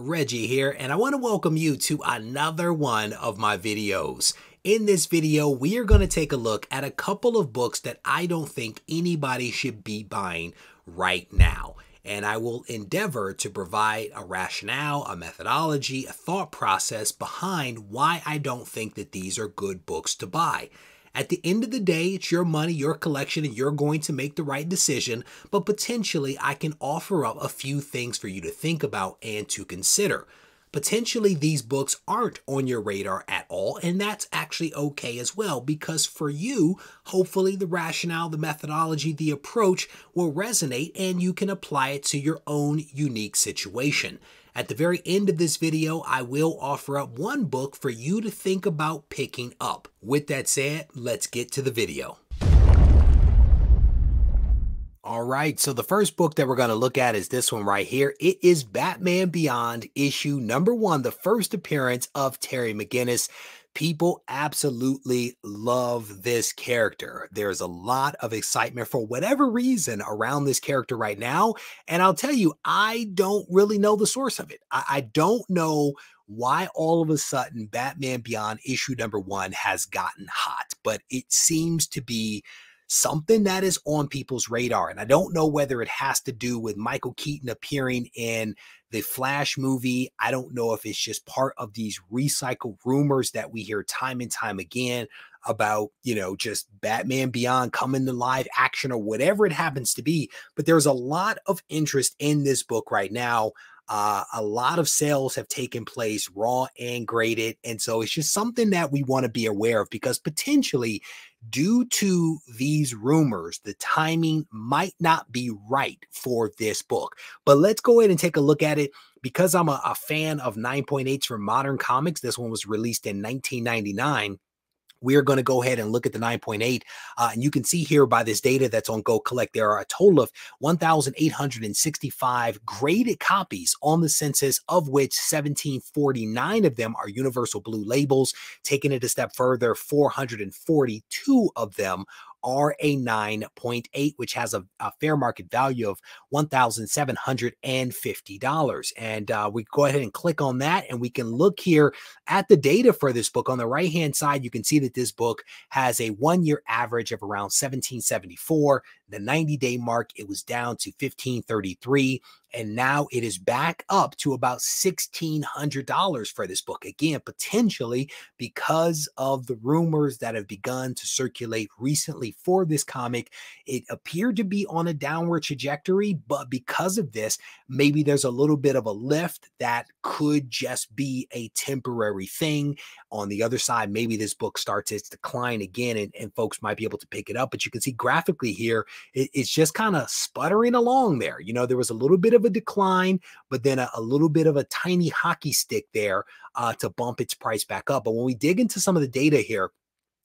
Regie here, and I want to welcome you to another one of my videos. In this video, we are going to take a look at a couple of books that I don't think anybody should be buying right now. And I will endeavor to provide a rationale, a methodology, a thought process behind why I don't think that these are good books to buy. At the end of the day, it's your money, your collection, and you're going to make the right decision. But potentially, I can offer up a few things for you to think about and to consider. Potentially, these books aren't on your radar at all, and that's actually okay as well because for you, hopefully, the rationale, the methodology, the approach will resonate and you can apply it to your own unique situation. At the very end of this video, I will offer up one book for you to think about picking up. With that said, let's get to the video. All right, so the first book that we're going to look at is this one right here. It is Batman Beyond issue number one, the first appearance of Terry McGinnis. People absolutely love this character. There's a lot of excitement for whatever reason around this character right now. And I'll tell you, I don't really know the source of it. I, I don't know why all of a sudden Batman Beyond issue number one has gotten hot, but it seems to be something that is on people's radar. And I don't know whether it has to do with Michael Keaton appearing in the Flash movie. I don't know if it's just part of these recycled rumors that we hear time and time again about, you know, just Batman Beyond coming to live action or whatever it happens to be. But there's a lot of interest in this book right now. Uh, a lot of sales have taken place raw and graded. And so it's just something that we want to be aware of because potentially, due to these rumors, the timing might not be right for this book. But let's go ahead and take a look at it. Because I'm a, a fan of 9.8s from modern comics, this one was released in 1999 we're going to go ahead and look at the 9.8. Uh, and you can see here by this data that's on Go Collect, there are a total of 1,865 graded copies on the census, of which 1,749 of them are universal blue labels. Taking it a step further, 442 of them are a 9.8, which has a, a, fair market value of $1,750. And uh, we go ahead and click on that, and we can look here at the data for this book. On the right hand side, you can see that this book has a one year average of around 1774. The 90 day mark, it was down to 1533 and now it is back up to about $1,600 for this book. Again, potentially because of the rumors that have begun to circulate recently for this comic. It appeared to be on a downward trajectory, but because of this, maybe there's a little bit of a lift that could just be a temporary thing. On the other side, maybe this book starts its decline again and, and folks might be able to pick it up. But you can see graphically here, it, it's just kind of sputtering along there. You know, there was a little bit of a decline, but then a, a little bit of a tiny hockey stick there uh, to bump its price back up. But when we dig into some of the data here,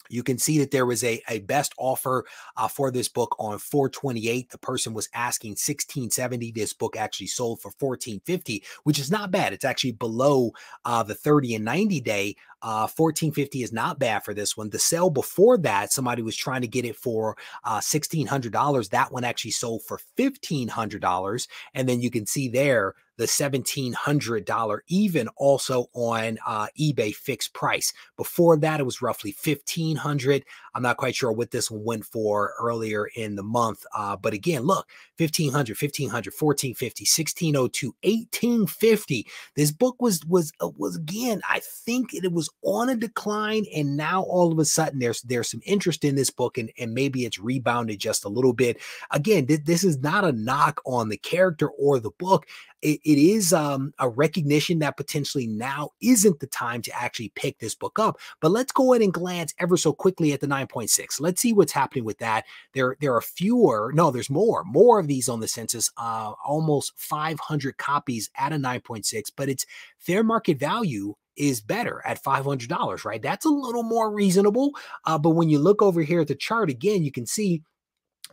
you can see that there was a, a best offer uh, for this book on 428 the person was asking 1670 this book actually sold for 1450 which is not bad. It's actually below uh, the 30 and 90 day uh, 1450 is not bad for this one. The sale before that, somebody was trying to get it for uh, $1,600. That one actually sold for $1,500. And then you can see there the $1,700 even also on uh, eBay fixed price. Before that, it was roughly 1500 I'm not quite sure what this one went for earlier in the month. Uh, but again, look, 1500, 1500, 1450, 1602, 1850. This book was, was, uh, was again, I think it was on a decline. And now all of a sudden there's, there's some interest in this book and, and maybe it's rebounded just a little bit. Again, th- this is not a knock on the character or the book it, it is um, a recognition that potentially now isn't the time to actually pick this book up. But let's go ahead and glance ever so quickly at the 9.6. Let's see what's happening with that. There, there are fewer, no, there's more, more of these on the census, uh, almost 500 copies at a 9.6, but its fair market value is better at $500, right? That's a little more reasonable. Uh, but when you look over here at the chart again, you can see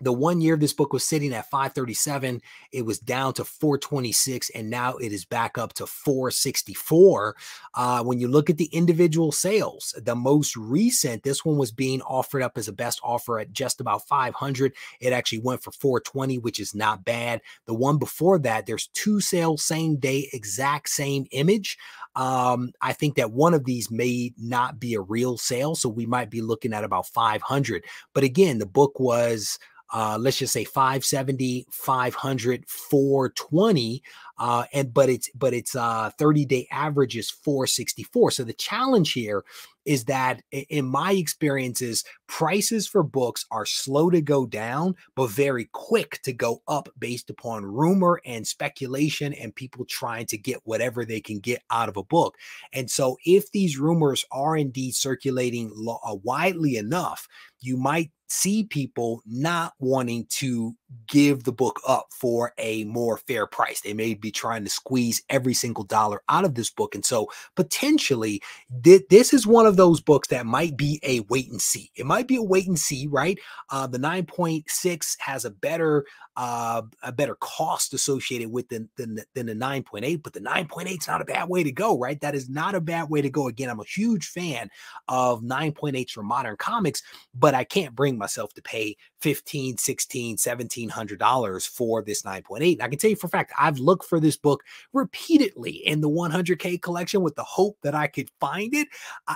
the one year this book was sitting at 537 it was down to 426 and now it is back up to 464 uh, when you look at the individual sales the most recent this one was being offered up as a best offer at just about 500 it actually went for 420 which is not bad. The one before that there's two sales same day exact same image um, I think that one of these may not be a real sale, so we might be looking at about 500. But again, the book was uh, let's just say 570 500 420 uh, and but it's but it's uh 30 day average is 464 so the challenge here is that in my experiences prices for books are slow to go down but very quick to go up based upon rumor and speculation and people trying to get whatever they can get out of a book and so if these rumors are indeed circulating lo- uh, widely enough you might see people not wanting to give the book up for a more fair price. They may be trying to squeeze every single dollar out of this book. And so potentially th- this is one of those books that might be a wait and see. It might be a wait and see, right? Uh, the 9.6 has a better uh, a better cost associated with than, than, than the 9.8, but the 9.8 is not a bad way to go, right? That is not a bad way to go. Again, I'm a huge fan of 9.8s for modern comics, but I can't bring myself to pay 15, 16, 1700 dollars for this 9.8. And I can tell you for a fact, I've looked for this book repeatedly in the 100K collection with the hope that I could find it.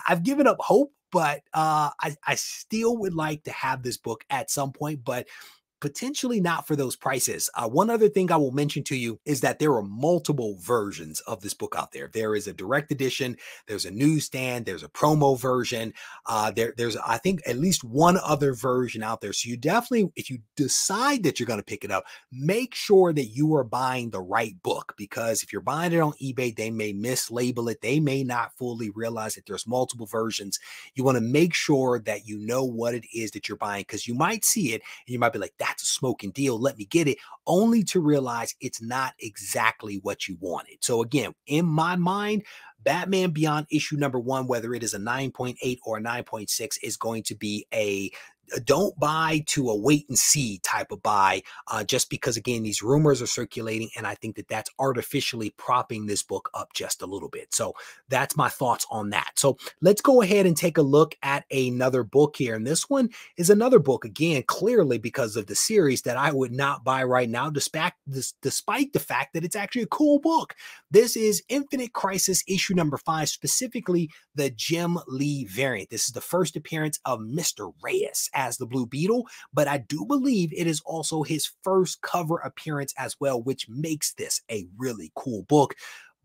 I've given up hope but uh, I, I still would like to have this book at some point. But potentially not for those prices. Uh, one other thing I will mention to you is that there are multiple versions of this book out there. There is a direct edition, there's a newsstand, there's a promo version. Uh, there, there's I think at least one other version out there. So you definitely, if you decide that you're going to pick it up, make sure that you are buying the right book because if you're buying it on eBay, they may mislabel it. They may not fully realize that there's multiple versions. You want to make sure that you know what it is that you're buying because you might see it and you might be like, that's a smoking deal. Let me get it, only to realize it's not exactly what you wanted. So, again, in my mind, Batman Beyond issue number one, whether it is a 9.8 or a 9.6, is going to be a don't buy to a wait and see type of buy uh, just because again these rumors are circulating and i think that that's artificially propping this book up just a little bit. So that's my thoughts on that. So let's go ahead and take a look at another book here and this one is another book again clearly because of the series that i would not buy right now despite this despite the fact that it's actually a cool book. This is infinite crisis issue number five specifically the jim lee variant. This is the first appearance of mr reyes as the Blue Beetle, but I do believe it is also his first cover appearance as well, which makes this a really cool book.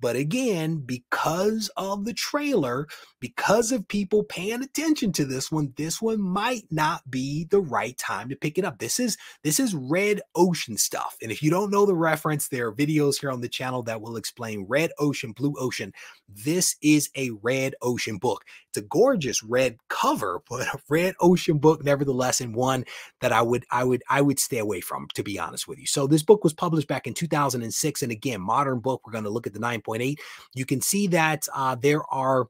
But again, because of the trailer, because of people paying attention to this one, this one might not be the right time to pick it up. This is this is red ocean stuff. And if you don't know the reference, there are videos here on the channel that will explain red ocean, blue ocean. This is a red ocean book. It's a gorgeous red cover, but a red ocean book nevertheless and one that I would I would I would stay away from to be honest with you. So this book was published back in 2006 and again, modern book. We're going to look at the 9 1.8. You can see that uh, there are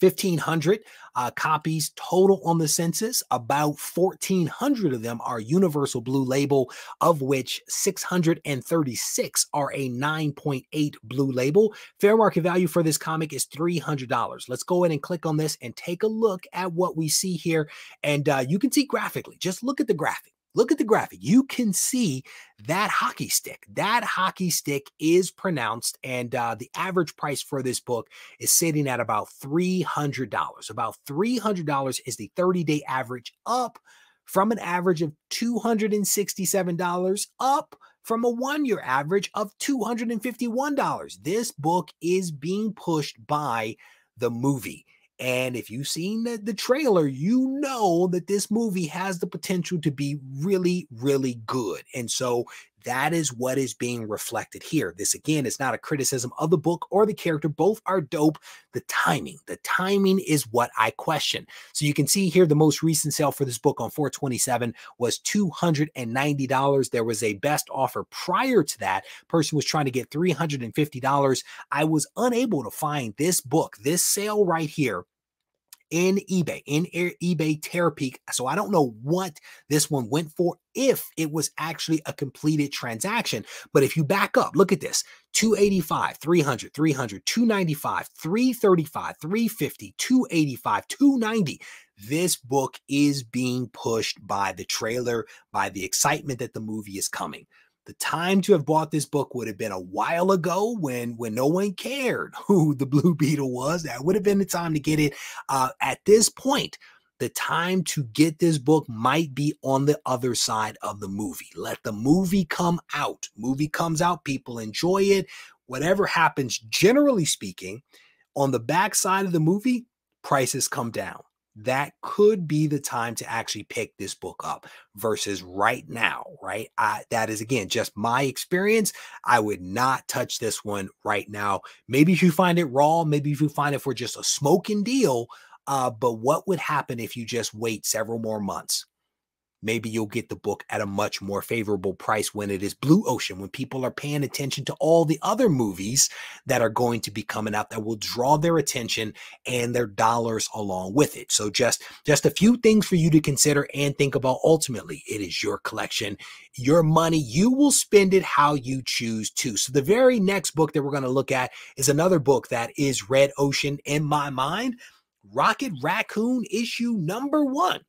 1,500 uh, copies total on the census. About 1,400 of them are Universal Blue Label, of which 636 are a 9.8 Blue Label. Fair market value for this comic is $300. Let's go ahead and click on this and take a look at what we see here. And uh, you can see graphically, just look at the graphic. Look at the graphic. You can see that hockey stick. That hockey stick is pronounced, and uh, the average price for this book is sitting at about $300. About $300 is the 30 day average, up from an average of $267, up from a one year average of $251. This book is being pushed by the movie. And if you've seen the, the trailer, you know that this movie has the potential to be really, really good. And so that is what is being reflected here. This again is not a criticism of the book or the character. Both are dope. The timing, the timing is what I question. So you can see here the most recent sale for this book on 427 was $290. There was a best offer prior to that. Person was trying to get $350. I was unable to find this book, this sale right here in eBay, in eBay Terapeak. So I don't know what this one went for, if it was actually a completed transaction. But if you back up, look at this 285, 300, 300, 295, 335, 350, 285, 290 this book is being pushed by the trailer, by the excitement that the movie is coming. The time to have bought this book would have been a while ago when when no one cared who the Blue Beetle was. That would have been the time to get it. Uh, at this point, the time to get this book might be on the other side of the movie. Let the movie come out. Movie comes out, people enjoy it. Whatever happens, generally speaking, on the back side of the movie, prices come down that could be the time to actually pick this book up versus right now, right? I, that is again just my experience. I would not touch this one right now. Maybe if you find it raw, maybe if you find it for just a smoking deal. Uh, but what would happen if you just wait several more months? Maybe you'll get the book at a much more favorable price when it is Blue Ocean, when people are paying attention to all the other movies that are going to be coming out that will draw their attention and their dollars along with it. So just just a few things for you to consider and think about ultimately. It is your collection, your money. You will spend it how you choose to. So the very next book that we're going to look at is another book that is Red Ocean in my mind. Rocket Raccoon issue number 1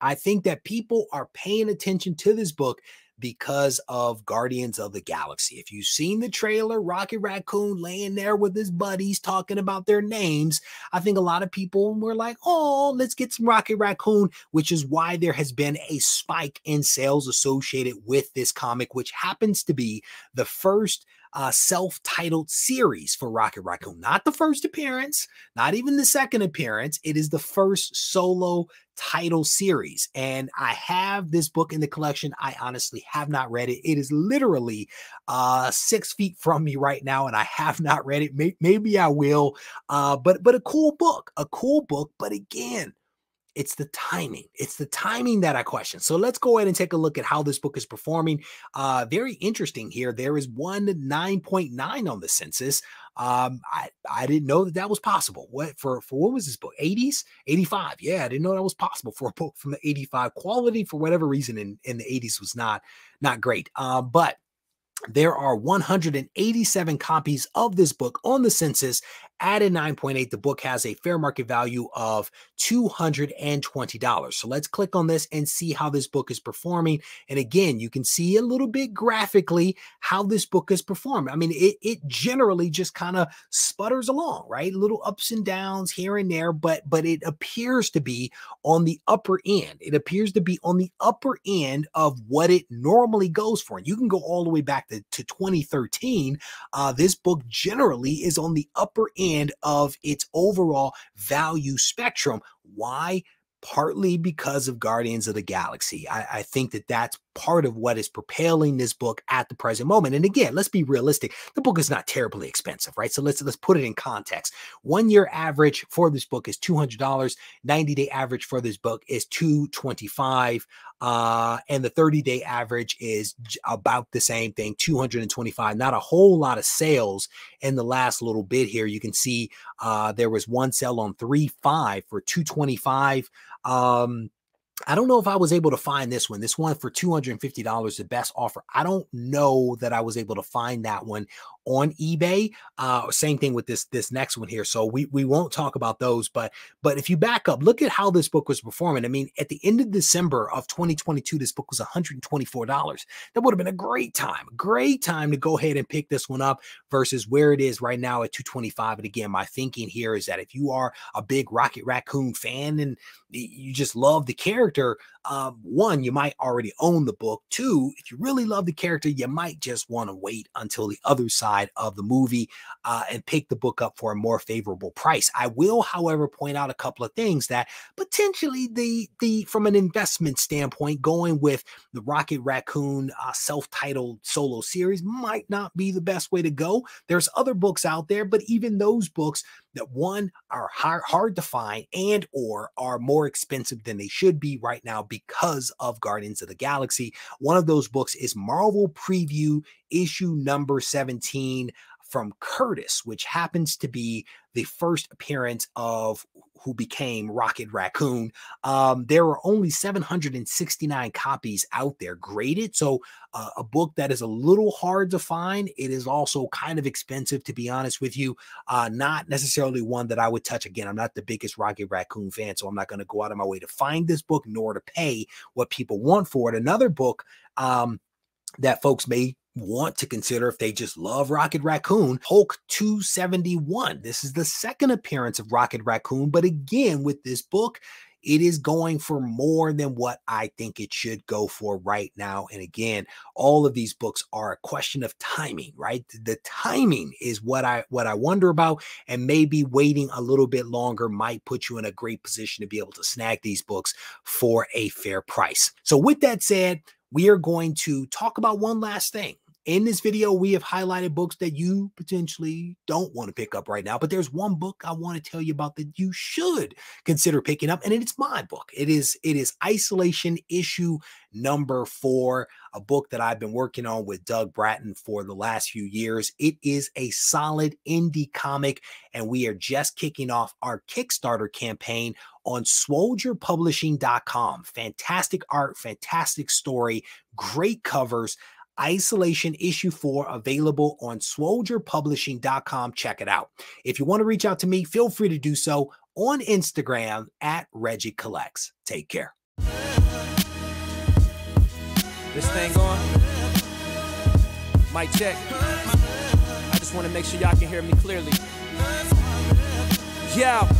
I think that people are paying attention to this book because of Guardians of the Galaxy. If you've seen the trailer, Rocket Raccoon laying there with his buddies talking about their names, I think a lot of people were like, oh, let's get some Rocket Raccoon, which is why there has been a spike in sales associated with this comic, which happens to be the first uh, self titled series for Rocket Raccoon. Not the first appearance, not even the second appearance. It is the first solo title series. And I have this book in the collection. I honestly have not read it. It is literally uh, six feet from me right now, and I have not read it. Maybe I will. Uh, but but a cool book, a cool book. But again, it's the timing. It's the timing that I question. So let's go ahead and take a look at how this book is performing. Uh, very interesting here. There is one 9.9 on the census. Um, I, I didn't know that that was possible. What for, for what was this book? 80s, 85. Yeah, I didn't know that was possible for a book from the 85 quality for whatever reason in, in the 80s was not, not great. Um, but there are 187 copies of this book on the census at a 9.8. The book has a fair market value of $220. So let's click on this and see how this book is performing. And again, you can see a little bit graphically how this book is performing. I mean, it, it generally just kind of sputters along, right? Little ups and downs here and there, but but it appears to be on the upper end. It appears to be on the upper end of what it normally goes for. And you can go all the way back to, to 2013. Uh, this book generally is on the upper end end of its overall value spectrum. Why? Partly because of Guardians of the Galaxy. I, I think that that's part of what is propelling this book at the present moment. And again, let's be realistic. The book is not terribly expensive, right? So let's let's put it in context. One year average for this book is $200. 90 day average for this book is 225 uh, and the 30 day average is about the same thing 225 not a whole lot of sales in the last little bit here you can see uh, there was one sale on 3 5 for 225 um I don't know if I was able to find this one. This one for $250, the best offer. I don't know that I was able to find that one on eBay. Uh, same thing with this this next one here. So we we won't talk about those, but but if you back up, look at how this book was performing. I mean, at the end of December of 2022, this book was $124. That would have been a great time, great time to go ahead and pick this one up versus where it is right now at 225. And again, my thinking here is that if you are a big Rocket Raccoon fan and you just love the character, um, one, you might already own the book. Two, if you really love the character, you might just want to wait until the other side of the movie uh, and pick the book up for a more favorable price. I will, however, point out a couple of things that potentially the the from an investment standpoint, going with the Rocket Raccoon uh, self-titled solo series might not be the best way to go. There's other books out there, but even those books that one are hard, hard to find and or are more expensive than they should be right now because of Guardians of the Galaxy. One of those books is Marvel Preview issue number 17 from Curtis, which happens to be the first appearance of who became Rocket Raccoon. Um, there are only 769 copies out there graded. So, uh, a book that is a little hard to find. It is also kind of expensive, to be honest with you. Uh, not necessarily one that I would touch again. I'm not the biggest Rocket Raccoon fan, so I'm not going to go out of my way to find this book nor to pay what people want for it. Another book um, that folks may want to consider if they just love Rocket Raccoon, Hulk 271. This is the second appearance of Rocket Raccoon, but again, with this book, it is going for more than what I think it should go for right now. And again, all of these books are a question of timing, right? The timing is what I what I wonder about, and maybe waiting a little bit longer might put you in a great position to be able to snag these books for a fair price. So, with that said, we are going to talk about one last thing. In this video, we have highlighted books that you potentially don't want to pick up right now, but there's one book I want to tell you about that you should consider picking up, and it's my book. It is it is Isolation issue number four, a book that I've been working on with Doug Bratton for the last few years. It is a solid indie comic, and we are just kicking off our Kickstarter campaign on swoldierpublishing.com. Fantastic art, fantastic story, great covers. Isolation Issue 4 available on swoldierpublishing.com. Check it out. If you want to reach out to me, feel free to do so on Instagram at Regie Collects. Take care. This thing on? Mic check. I just want to make sure y'all can hear me clearly. Yeah.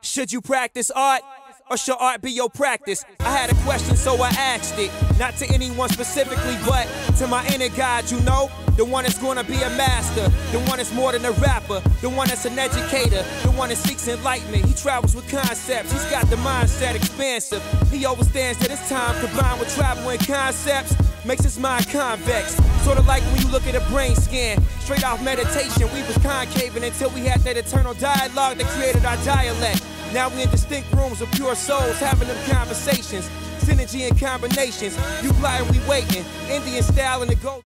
Should you practice art? Or should art be your practice? I had a question, so I asked it. Not to anyone specifically, but to my inner God, you know? The one that's gonna be a master. The one that's more than a rapper. The one that's an educator. The one that seeks enlightenment. He travels with concepts. He's got the mindset expansive. He understands that it's time combined with travel and concepts makes his mind convex. Sort of like when you look at a brain scan. Straight off meditation, we was concaving until we had that eternal dialogue that created our dialect. Now we in distinct rooms of pure souls having them conversations. Synergy and combinations. You fly and we waiting. Indian style and the gold.